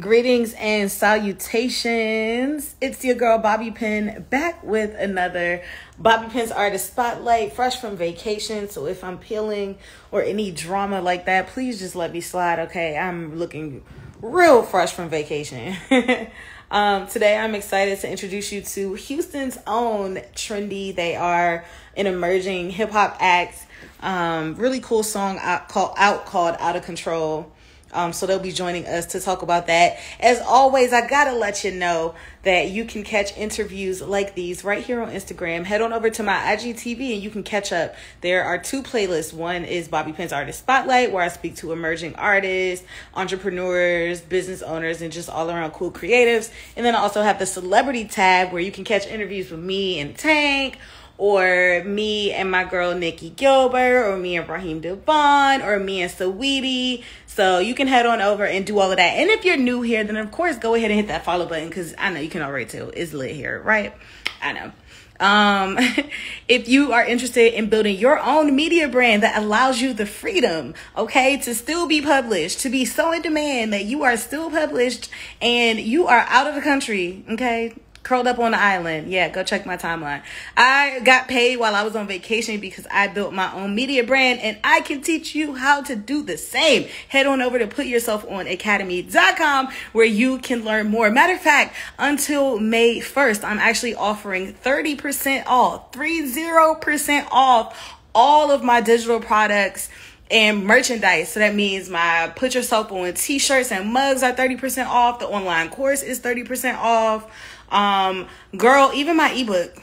Greetings and salutations. It's your girl Bobby Pen back with another Bobby Pen's Artist Spotlight, fresh from vacation. So if I'm peeling or any drama like that, please just let me slide, okay? I'm looking real fresh from vacation. um, today I'm excited to introduce you to Houston's own Trendy. They are an emerging hip hop act. Um, really cool song out called out called Out of Control. Um, so they'll be joining us to talk about that. As always, I gotta let you know that you can catch interviews like these right here on Instagram. Head on over to my IGTV and you can catch up. There are two playlists. One is Bobby Pen's Artist Spotlight, where I speak to emerging artists, entrepreneurs, business owners, and just all around cool creatives. And then I also have the celebrity tab where you can catch interviews with me and Tank or me and my girl Nikki Gilbert, or me and Raheem DeVaughn, or me and Saweetie. So you can head on over and do all of that. And if you're new here, then of course go ahead and hit that follow button because I know you can already tell it's lit here, right? I know. Um, if you are interested in building your own media brand that allows you the freedom, okay, to still be published, to be so in demand that you are still published and you are out of the country, okay, curled up on the island. Yeah, go check my timeline. I got paid while I was on vacation because I built my own media brand and I can teach you how to do the same. Head on over to putyourselfonacademy.com where you can learn more. Matter of fact, until May 1st, I'm actually offering 30% off, 30% off all of my digital products and merchandise. So that means my put yourself on t-shirts and mugs are 30% off. The online course is 30% off. Um, girl, even my ebook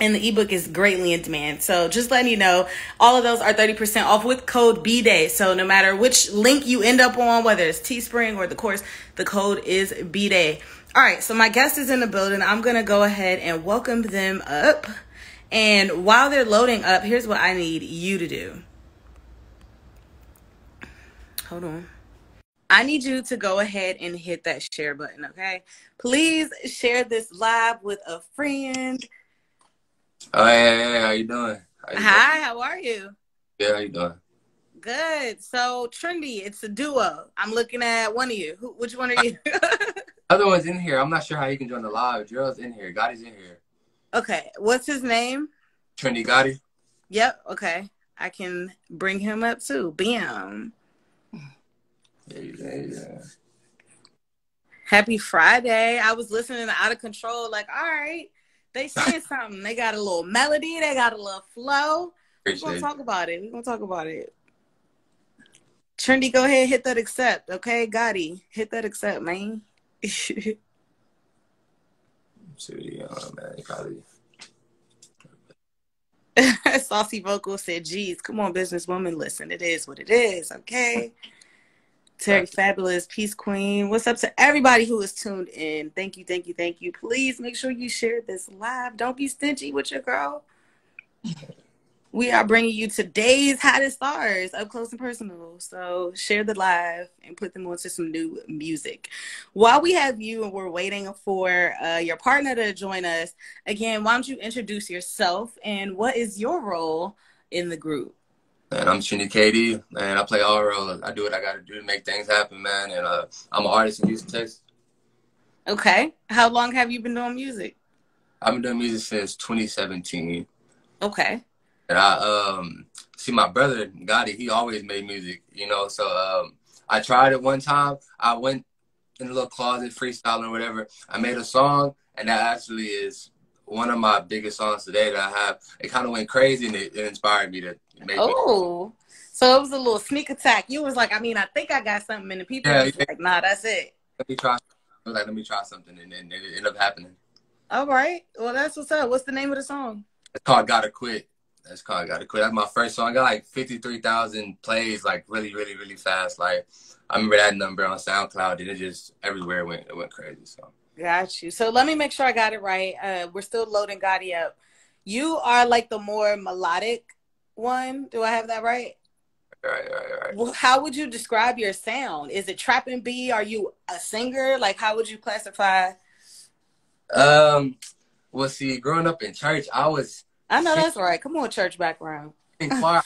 and the ebook is greatly in demand. So just letting you know, all of those are 30% off with code B-Day. So no matter which link you end up on, whether it's Teespring or the course, the code is B-Day. All right, so my guest is in the building. I'm going to go ahead and welcome them up. And while they're loading up, here's what I need you to do. Hold on. I need you to go ahead and hit that share button, okay? Please share this live with a friend. Oh, hey, hey, hey how you doing? How you Hi, doing? how are you? Yeah, how you doing? Good. So trendy, it's a duo. I'm looking at one of you. Who, which one are you? Other one's in here. I'm not sure how you can join the live. Gerald's in here. Gotti's in here. Okay. What's his name? Trendy Gotti. Yep. Okay. I can bring him up too. Bam. Yeah, yeah. Happy Friday. I was listening to Out of Control, like, all right, they saying something. They got a little melody, they got a little flow. We're gonna talk about it. We're gonna talk about it. Trendy, go ahead, hit that accept, okay? Gotti, hit that accept, man. See man. Probably. Saucy vocal said, "Geez, come on, businesswoman, listen. It is what it is, okay." Terry Fabulous, Peace Queen. What's up to everybody who is tuned in? Thank you, thank you, thank you. Please make sure you share this live. Don't be stingy with your girl. We are bringing you today's hottest stars up close and personal. So share the live and put them onto some new music. While we have you and we're waiting for uh, your partner to join us, again, why don't you introduce yourself and what is your role in the group? And I'm Trendy Kade, and I play all roles. I do what I got to do to make things happen, man. And uh, I'm an artist in Houston, Texas. Okay. How long have you been doing music? I've been doing music since 2017. Okay. And I um see my brother Gotti. He always made music, you know. So um, I tried it one time. I went in a little closet freestyling or whatever. I made a song, and that actually is one of my biggest songs today that I have. It kind of went crazy, and it, it inspired me to Oh, so it was a little sneak attack. You was like, I mean, I think I got something, and the people yeah, yeah. like, Nah, that's it. Let me try. I was like, let me try something, and then it ended up happening. All right. Well, that's what's up. What's the name of the song? It's called "Gotta Quit." That's called "Gotta Quit." That's my first song. I got like fifty three thousand plays, like really, really, really fast. Like I remember that number on SoundCloud, and it just everywhere went. It went crazy. So. Got you. So let me make sure I got it right. Uh, we're still loading Gotti up. You are like the more melodic one. Do I have that right? Right, right, right. Well, how would you describe your sound? Is it trap and B? Are you a singer? Like, how would you classify? Um, well, see, growing up in church, I was. I know that's right. Come on, church background. In choir,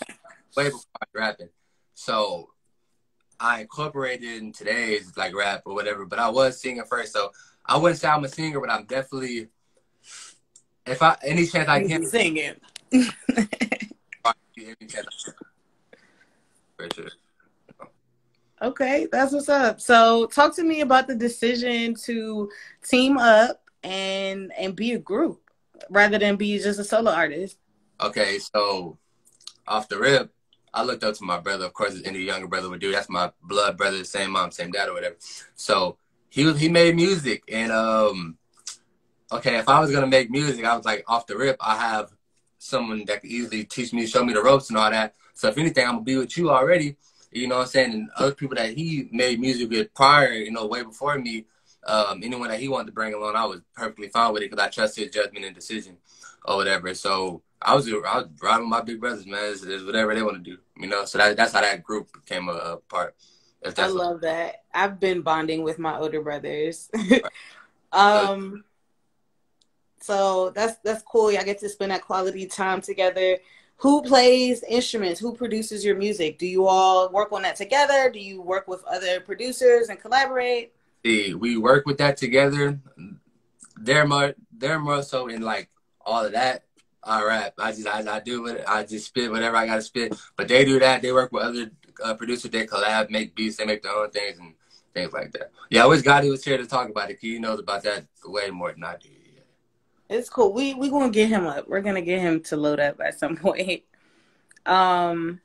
way before rapping. So, I incorporated in today's like rap or whatever, but I was singing first, so I wouldn't say I'm a singer, but I'm definitely if I any chance I can sing it. For sure. Okay, that's what's up. So talk to me about the decision to team up and and be a group rather than be just a solo artist. Okay, so off the rip, I looked up to my brother. Of course, any younger brother would do. That's my blood brother, same mom, same dad, or whatever. So he was he made music, and um, okay, if I was gonna make music, I was like off the rip. I have someone that could easily teach me, show me the ropes and all that. So if anything, I'm gonna be with you already. You know what I'm saying? And other people that he made music with prior, you know, way before me, um, anyone that he wanted to bring along, I was perfectly fine with it because I trust his judgment and decision or whatever. So I was I was riding with my big brothers, man. It's, it's whatever they want to do, you know. So that, that's how that group became a, a part. I love that. I've been bonding with my older brothers. um, so that's that's cool. Y'all get to spend that quality time together. Who plays instruments? Who produces your music? Do you all work on that together? Do you work with other producers and collaborate? See, we work with that together. They're more they're more so in like all of that. I rap. I just I, I do it. I just spit whatever I gotta spit. But they do that. They work with other uh, producers. They collab, make beats. They make their own things and things like that. Yeah, I wish Gotti was here to talk about it. He knows about that way more than I do. It's cool. We we gonna get him up. We're gonna get him to load up at some point. Um,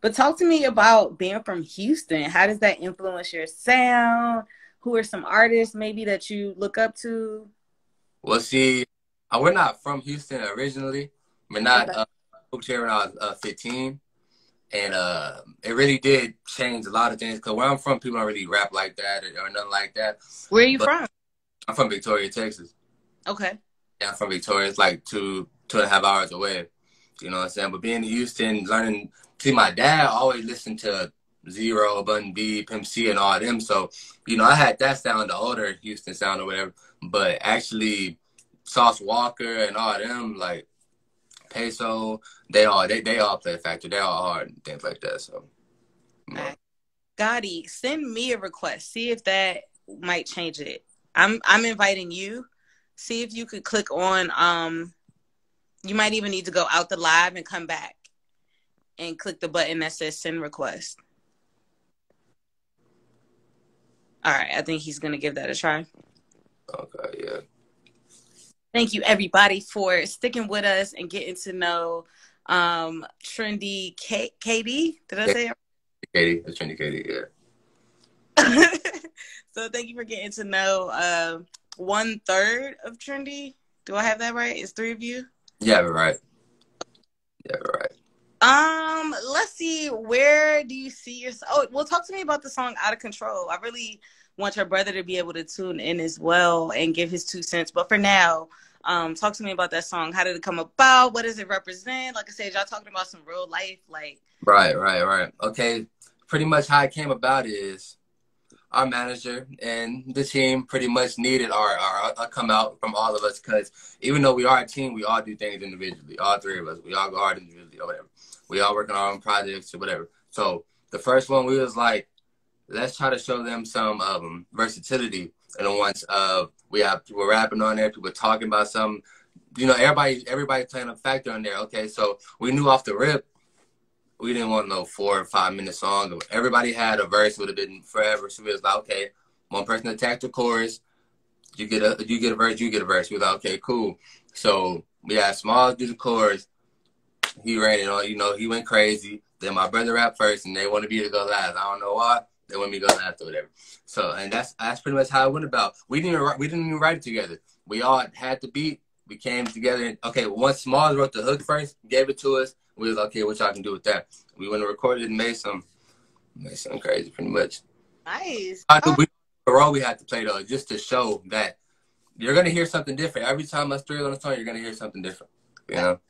but talk to me about being from Houston. How does that influence your sound? Who are some artists maybe that you look up to? Well, see, uh, we're not from Houston originally. We're not okay. uh, moved here when I was uh, 15, and uh, it really did change a lot of things. Cause where I'm from, people don't really rap like that or, or nothing like that. Where are you but from? I'm from Victoria, Texas. Okay. I'm from Victoria. It's like two two and a half hours away. You know what I'm saying? But being in Houston, learning. See, my dad always listened to Z-Ro, Bun B, Pimp C, and all them. So, you know, I had that sound, the older Houston sound or whatever. But actually, Sauce Walka and all them, like Peso, they all they, they all play factor. They all hard and things like that. So. Gotti, send me a request. See if that might change it. I'm I'm inviting you. See if you could click on um you might even need to go out the live and come back and click the button that says send request. All right, I think he's gonna give that a try. Okay, yeah. Thank you everybody for sticking with us and getting to know um trendy K- Katie. Did I say it? Katie, it's trendy Katie, yeah. so thank you for getting to know uh, one third of trendy. Do I have that right? It's three of you. Yeah, right. Yeah, right. Um, let's see. Where do you see yourself? Oh, well, talk to me about the song "Out of Control." I really want your brother to be able to tune in as well and give his two cents. But for now, um, talk to me about that song. How did it come about? What does it represent? Like I said, y'all talking about some real life, like. Right, right, right. Okay, pretty much how it came about is our manager and the team pretty much needed our, our, our come out from all of us because even though we are a team, we all do things individually. All three of us, we all go hard individually or whatever. We all work on our own projects or whatever. So the first one, we was like, let's try to show them some um, versatility. And the ones of we have people rapping on there, people talking about something. You know, everybody everybody playing a factor on there. Okay, so we knew off the rip we didn't want no four or five minute song. Everybody had a verse would have been forever. So we was like, okay, one person attacked the chorus, you get a you get a verse, you get a verse. We was like, okay, cool. So we had Small do the chorus. He ran it on, you know, he went crazy. Then my brother rapped first, and they wanted me to go last. I don't know why. They want me to go last or whatever. So, and that's that's pretty much how it went about. We didn't even, we didn't even write it together. We all had the beat. We came together. And, okay, once Smalls wrote the hook first, gave it to us we was like, okay, what y'all can do with that? We went and recorded and made some, made some crazy, pretty much. Nice. I oh. knew we, the role we had to play though, just to show that you're gonna hear something different every time us three on the song. You're gonna hear something different. You know.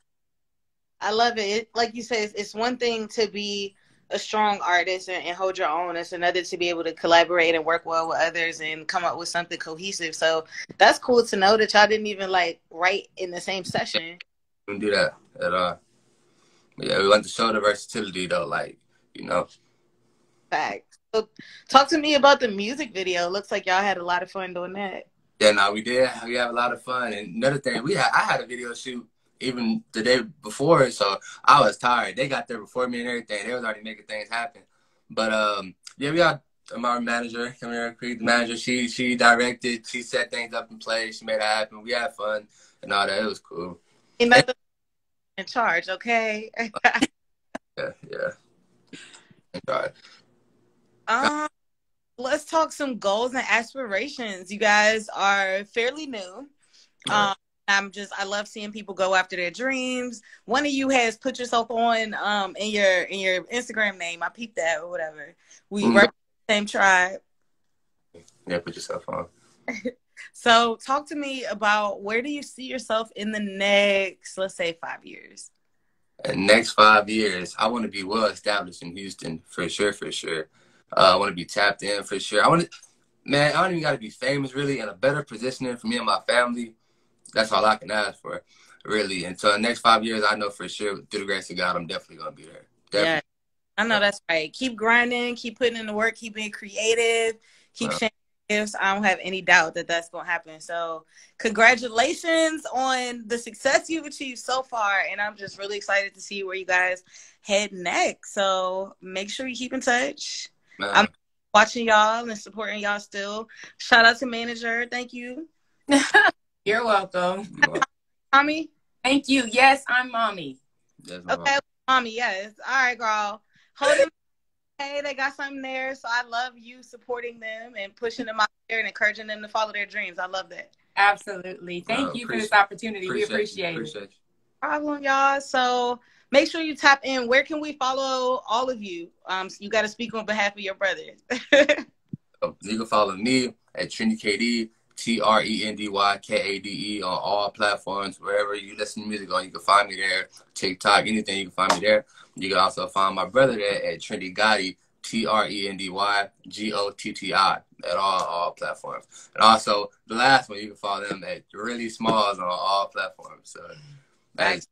I love it. it like you said, it's, it's, one thing to be a strong artist and, and, hold your own. It's another to be able to collaborate and work well with others and come up with something cohesive. So that's cool to know that y'all didn't even like write in the same session. Didn't do that at all. Yeah, we want to show the versatility though, like you know. Facts. So talk to me about the music video. Looks like y'all had a lot of fun doing that. Yeah, no, we did. We have a lot of fun. And another thing, we had I had a video shoot even the day before, so I was tired. They got there before me and everything. They was already making things happen. But um, yeah, we got our manager, here, Creek, the manager. She she directed. She set things up in place. She made it happen. We had fun and all that. It was cool. In charge, okay? yeah, yeah. In charge. Um, let's talk some goals and aspirations. You guys are fairly new. Um, I'm just I love seeing people go after their dreams. One of you has put yourself on um in your in your Instagram name. I peeped that or whatever. We mm-hmm. work the same tribe. Yeah, put yourself on. so talk to me about where do you see yourself in the next, let's say five years? In next five years, I want to be well established in Houston for sure, for sure. Uh, I want to be tapped in for sure. I want to, man, I don't even got to be famous really in a better positioning for me and my family that's all I can ask for, really. Until the next five years, I know for sure, through the grace of God, I'm definitely gonna be there. Definitely. Yeah, I know that's right. Keep grinding, keep putting in the work, keep being creative, keep sharing gifts. I don't have any doubt that that's gonna happen. So, congratulations on the success you've achieved so far, and I'm just really excited to see where you guys head next. So, make sure you keep in touch. Man. I'm watching y'all and supporting y'all still. Shout out to manager. Thank you. You're welcome. mommy? Thank you. Yes, I'm mommy. okay, mommy, yes. All right, girl. Hold them. Hey, they got something there. So I love you supporting them and pushing them out there and encouraging them to follow their dreams. I love that. Absolutely. Thank uh, you for this opportunity. Appreciate we appreciate, appreciate it. Problem, y'all. So make sure you tap in. Where can we follow all of you? Um, so you got to speak on behalf of your brothers. you can follow me at Trendy Kade T R E N D Y K A D E on all platforms. Wherever you listen to music on, you can find me there. TikTok, anything, you can find me there. You can also find my brother there at Trendy Gotti, T R E N D Y G O T T I, at all all platforms. And also, the last one, you can follow them at Really Smalls on all platforms. So, nice.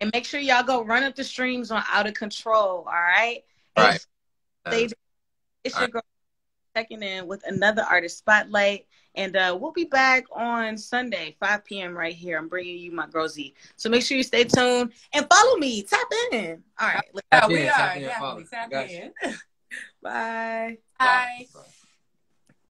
And make sure y'all go run up the streams on Out of Control, all right? Right. They, it's your girl checking in with another artist spotlight. And uh, we'll be back on Sunday, 5 p.m. right here. I'm bringing you my girl Z. So make sure you stay tuned and follow me. Tap in. All right. Yeah, we are. Definitely tap in. Bye. Bye. Bye.